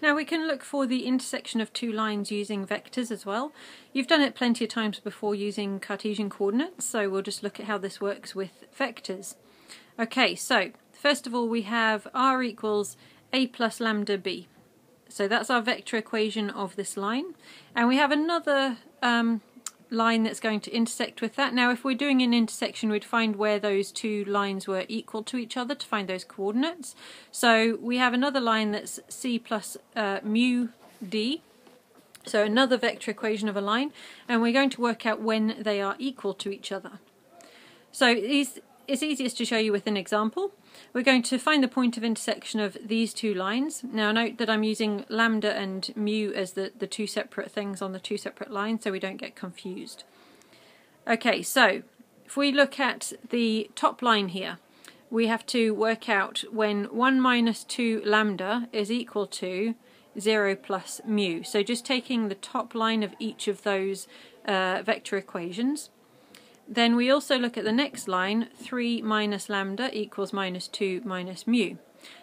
Now we can look for the intersection of two lines using vectors as well. You've done it plenty of times before using Cartesian coordinates, so we'll just look at how this works with vectors. Okay, so first of all we have r equals a plus lambda b. So that's our vector equation of this line. And we have another um, line that's going to intersect with that. Now if we're doing an intersection we'd find where those two lines were equal to each other to find those coordinates. So we have another line that's c plus uh, mu d. So another vector equation of a line and we're going to work out when they are equal to each other. So it's, it's easiest to show you with an example. We're going to find the point of intersection of these two lines. Now note that I'm using lambda and mu as the, the two separate things on the two separate lines so we don't get confused. Okay, so if we look at the top line here, we have to work out when 1 minus 2 lambda is equal to 0 plus mu. So just taking the top line of each of those uh, vector equations then we also look at the next line, 3 minus lambda equals minus 2 minus mu.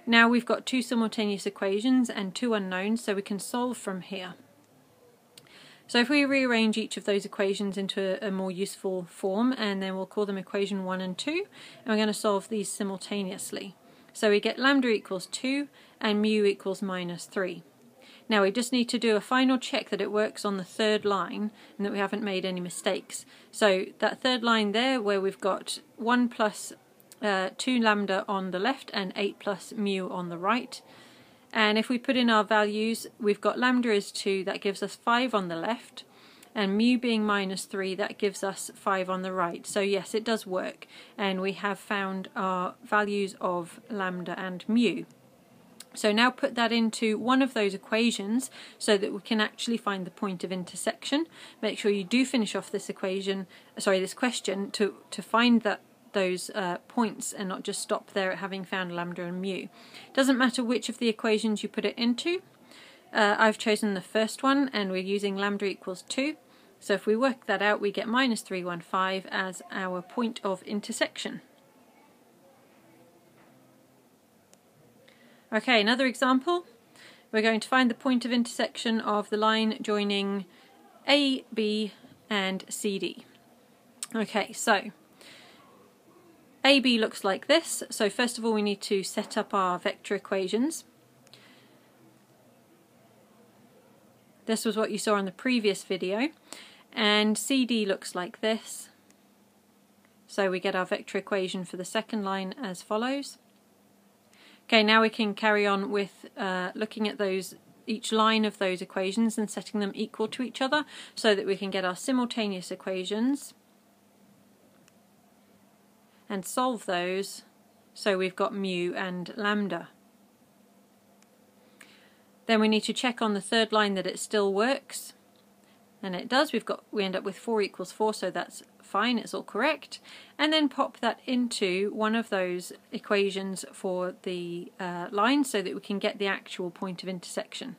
Now we've got two simultaneous equations and two unknowns, so we can solve from here. So if we rearrange each of those equations into a, a more useful form, and then we'll call them equation 1 and 2, and we're going to solve these simultaneously. So we get lambda equals 2 and mu equals minus 3. Now we just need to do a final check that it works on the third line and that we haven't made any mistakes. So that third line there where we've got 1 plus, uh, 2 lambda on the left and 8 plus mu on the right. And if we put in our values, we've got lambda is 2, that gives us 5 on the left. And mu being minus 3, that gives us 5 on the right. So yes, it does work. And we have found our values of lambda and mu. So now put that into one of those equations so that we can actually find the point of intersection. Make sure you do finish off this equation, sorry, this question to, to find that those uh, points and not just stop there at having found lambda and mu. Doesn't matter which of the equations you put it into. Uh, I've chosen the first one and we're using lambda equals 2. So if we work that out we get minus 315 as our point of intersection. Okay, another example. We're going to find the point of intersection of the line joining AB and CD. Okay, so AB looks like this. So first of all we need to set up our vector equations. This was what you saw in the previous video. And CD looks like this. So we get our vector equation for the second line as follows. Okay, now we can carry on with uh, looking at those each line of those equations and setting them equal to each other so that we can get our simultaneous equations and solve those so we've got mu and lambda. Then we need to check on the third line that it still works and it does. We've got we end up with 4 equals 4 so that's fine, it's all correct. And then pop that into one of those equations for the uh, line so that we can get the actual point of intersection.